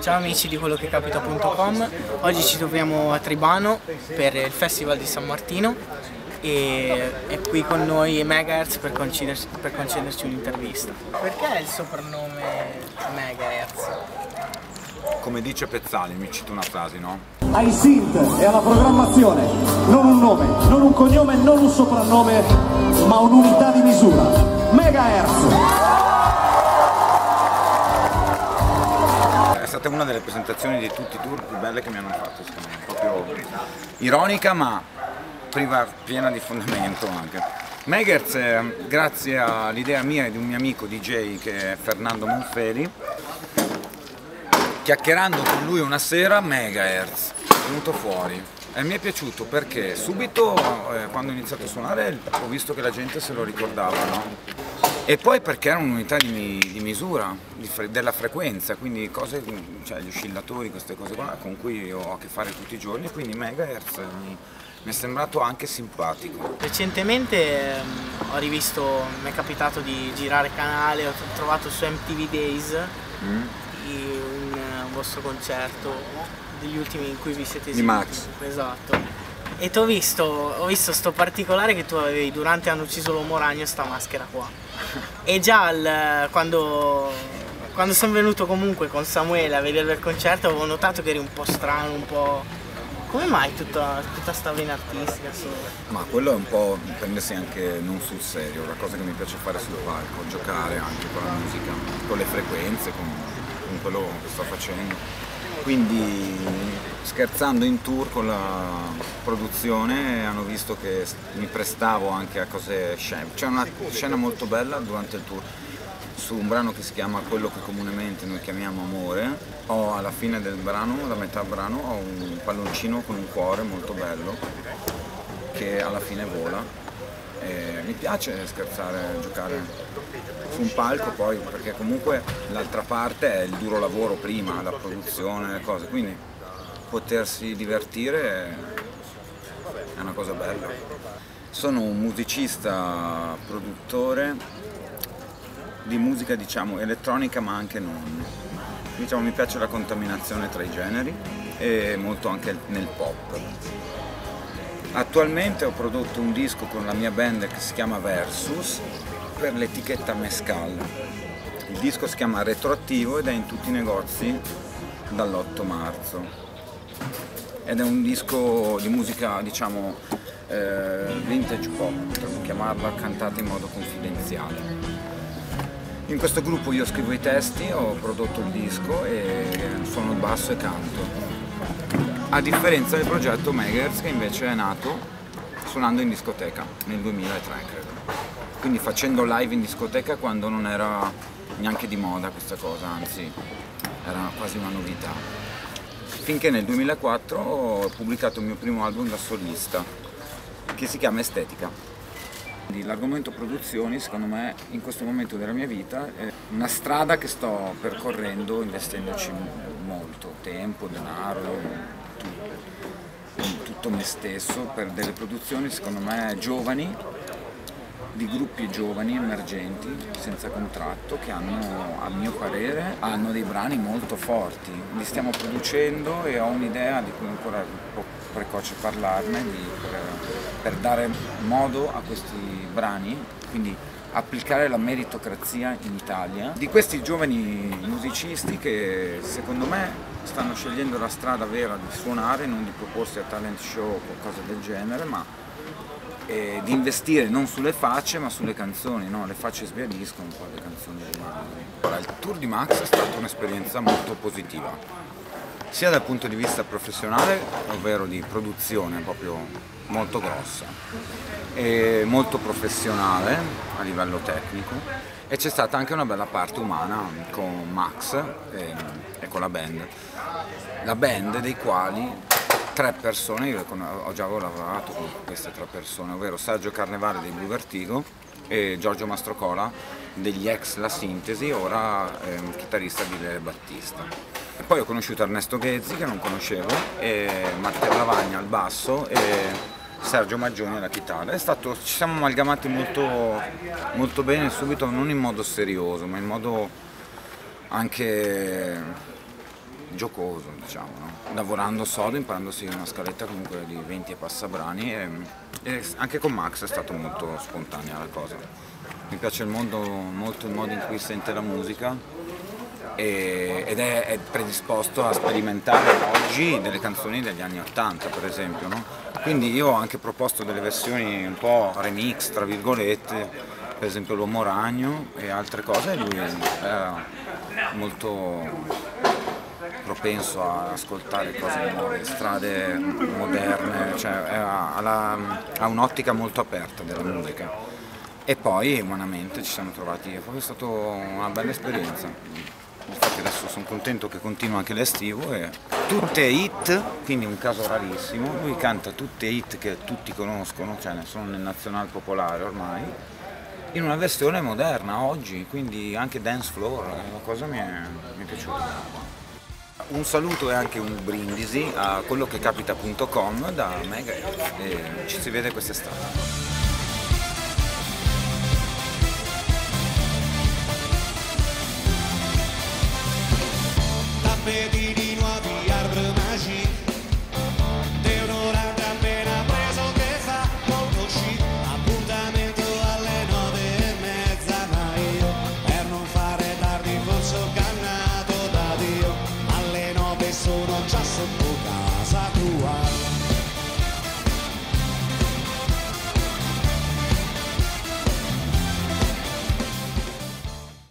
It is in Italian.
Ciao amici di quello che capita.com, oggi ci troviamo a Tribano per il Festival di San Martino e è qui con noi Megahertz per concederci, per concederci un'intervista. Perché il soprannome Megahertz? Come dice Pezzali, mi cito una frase, no? Ai synth e alla programmazione, non un nome, non un cognome, non un soprannome, ma un'unità di misura. Megahertz! Stata una delle presentazioni di tutti i tour più belle che mi hanno fatto, secondo me. Proprio ironica ma priva, piena di fondamento anche. Megahertz, eh, grazie all'idea mia e di un mio amico DJ che è Fernando Monfeli, chiacchierando con lui una sera, Megahertz è venuto fuori. E mi è piaciuto perché subito eh, quando ho iniziato a suonare ho visto che la gente se lo ricordava, no? E poi perché era un'unità di, di, misura di fre della frequenza, quindi cose, cioè gli oscillatori, queste cose qua con cui ho a che fare tutti i giorni, quindi megahertz mi, mi è sembrato anche simpatico. Recentemente ehm, ho rivisto, mi è capitato di girare canale, ho trovato su MTV Days mm. un, un vostro concerto degli ultimi in cui vi siete esibiti. Di Max. Esatto e ho visto, ho visto sto particolare che tu avevi durante hanno ucciso l'uomo ragno sta maschera qua. E già al, quando, quando sono venuto comunque con Samuele a vedere il concerto avevo notato che eri un po' strano, un po'. Come mai tutta, tutta sta vena artistica? Su? Ma quello è un po' prendersi anche non sul serio, la cosa che mi piace fare sul palco, giocare anche con la musica, con le frequenze, con, con quello che sto facendo quindi scherzando in tour con la produzione hanno visto che mi prestavo anche a cose scene. C'è una scena molto bella durante il tour su un brano che si chiama Quello che comunemente noi chiamiamo Amore. Ho alla fine del brano, alla metà brano, ho un palloncino con un cuore molto bello che alla fine vola. E mi piace scherzare, giocare su un palco poi, perché comunque l'altra parte è il duro lavoro prima, la produzione, le cose, quindi potersi divertire è una cosa bella. Sono un musicista, produttore di musica diciamo elettronica ma anche non. Diciamo, mi piace la contaminazione tra i generi e molto anche nel pop. Attualmente ho prodotto un disco con la mia band che si chiama Versus per l'etichetta Mescal. Il disco si chiama Retroattivo ed è in tutti i negozi dall'8 marzo. Ed è un disco di musica, diciamo, eh, vintage pop, potremmo chiamarla, cantata in modo confidenziale. In questo gruppo io scrivo i testi, ho prodotto il disco e suono il basso e canto. A differenza del progetto Megahertz che invece è nato suonando in discoteca nel 2003 credo quindi facendo live in discoteca quando non era neanche di moda questa cosa, anzi era quasi una novità. Finché nel 2004 ho pubblicato il mio primo album da solista, che si chiama Estetica. L'argomento produzioni, secondo me, in questo momento della mia vita è una strada che sto percorrendo investendoci molto tempo, denaro, tutto, tutto me stesso per delle produzioni, secondo me, giovani di gruppi giovani emergenti senza contratto che hanno a mio parere hanno dei brani molto forti. Li stiamo producendo e ho un'idea di cui ancora è un po' precoce parlarne di, per, per dare modo a questi brani quindi applicare la meritocrazia in Italia. Di questi giovani musicisti che secondo me stanno scegliendo la strada vera di suonare non di proporsi a talent show o cose del genere ma e di investire non sulle facce ma sulle canzoni, no? le facce sbiadiscono, poi le canzoni rimangono. il tour di Max è stata un'esperienza molto positiva, sia dal punto di vista professionale, ovvero di produzione proprio molto grossa, e molto professionale a livello tecnico e c'è stata anche una bella parte umana con Max e, e con la band. La band dei quali tre persone, io ho già lavorato con queste tre persone, ovvero Sergio Carnevale dei Blue Vertigo e Giorgio Mastrocola degli ex La Sintesi, ora eh, chitarrista di Lele Battista. Poi ho conosciuto Ernesto Ghezzi che non conoscevo, Matteo Lavagna al basso e Sergio Maggioni alla chitarra. Stato, ci siamo amalgamati molto, molto bene subito, non in modo serioso, ma in modo anche giocoso, diciamo, no? lavorando sodo, imparandosi una scaletta comunque di 20 e passabrani e, e anche con Max è stato molto spontanea la cosa. Mi piace il mondo, molto il modo in cui sente la musica e, ed è, è, predisposto a sperimentare oggi delle canzoni degli anni 80 per esempio. No? Quindi io ho anche proposto delle versioni un po' remix, tra virgolette, per esempio l'Uomo Ragno e altre cose lui era molto propenso a ascoltare cose nuove, strade moderne, cioè ha, ha un'ottica molto aperta della musica. E poi umanamente ci siamo trovati, è stata una bella esperienza. Infatti adesso sono contento che continua anche l'estivo e tutte hit, quindi un caso rarissimo, lui canta tutte hit che tutti conoscono, cioè ne sono nel nazionale popolare ormai, in una versione moderna oggi, quindi anche dance floor, la cosa mi è, mi è piaciuta. Un saluto e anche un brindisi a quello che capita.com da Mega e ci si vede quest'estate.